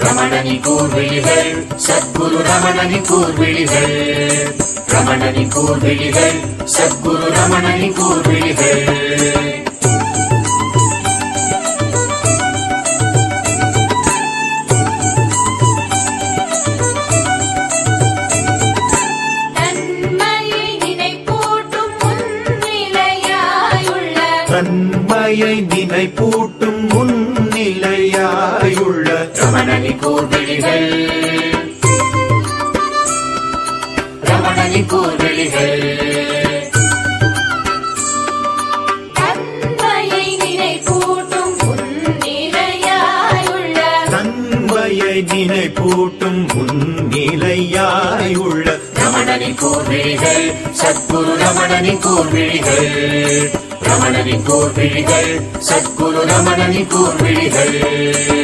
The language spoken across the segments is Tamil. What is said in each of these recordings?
கூர்விழிகள் சத்குரு ரமணனின் கூர்விழிகள். ரமணனின் கூர்விழிகள் சத்குரு ரமணனின் கூர்விழிகள். தன்மையை நினைப்பூட்டும் ரமணனின் கூர்விழிகள். ரமணனின் கூர்விழிகள். நினைப்பூட்டும் முன்னிலையாயுள்ள தன்மையை நினைப்பூட்டும் முன்னிலையாயுள்ள ரமணனின் கூர்விழிகள். சத்குரு ரமணனின் கூர்விழிகள். ரமணனின் கூர்விழிகள். சத்குரு ரமணனின் கூர்விழிகள்.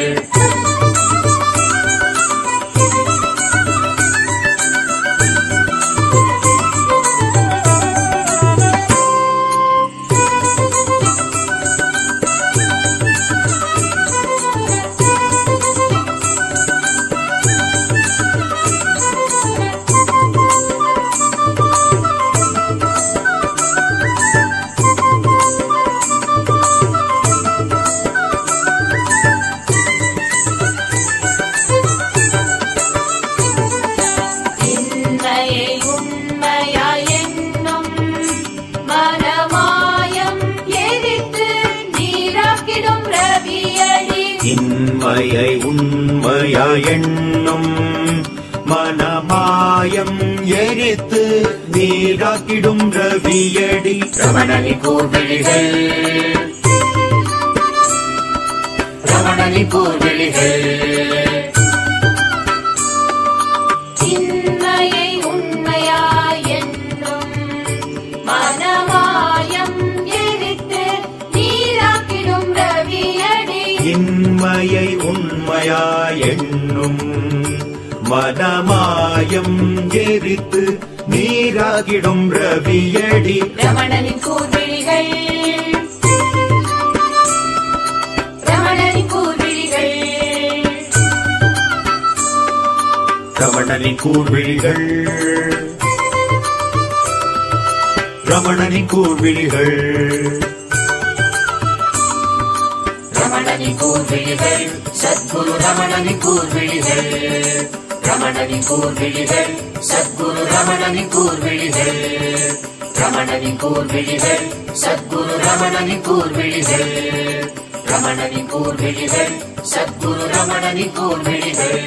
இன்மையை உண்மையா எண்ணும். மனமாயம் எரித்து நீராக்கிடும் ரவியடி ரமணலி கூர்விழிகள் ரமணலி கூர்விழிகள் உண்மையா எண்ணும். மனமாயம் எரித்து நீராகிடும் ரவியடி. ரமணனின் கூர்விழிகள். ரமணனின் கூர்விழிகள். ரமணனின் கூர்விழிகள். ரமணனின் கூர்விழிகள். ரமணனின் கூர்விழிகள் சத்குரு ரமணனின் கூர்விழிகள் ரமணனின் கூர்விழிகள் சத்குரு ரமணனின் கூர்விழிகள் ரமணனின் கூர்விழிகள் சத்குரு ரமணனின் கூர்விழிகள் ரமணனின் கூர்விழிகள் சத்குரு ரமணனின் கூர்விழிகள்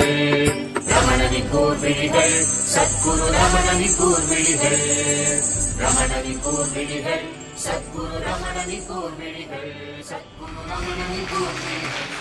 ரமணனின் கூர்விழிகள் சத்குரு ரமணனின் கூர்விழிகள் ரமணனின் கூர்விழிகள் சத்குரு ரமணனின் கூர்விழிகள் சத்குரு ரமணனின் கூர்விழிகள்